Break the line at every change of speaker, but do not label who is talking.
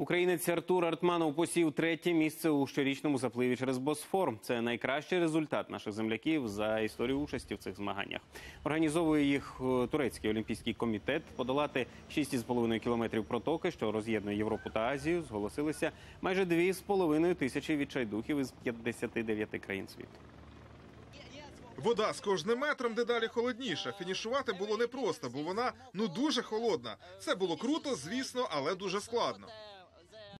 Українець Артур Артманов посів третє місце у щорічному запливі через Босфор. Це найкращий результат наших земляків за історію участі в цих змаганнях. Організовує їх е, турецький олімпійський комітет. Подолати 6,5 кілометрів протоки, що роз'єднує Європу та Азію, зголосилися майже 2,5 тисячі відчайдухів із 59 країн світу.
Вода з кожним метром дедалі холодніша. Фінішувати було непросто, бо вона ну дуже холодна. Це було круто, звісно, але дуже складно.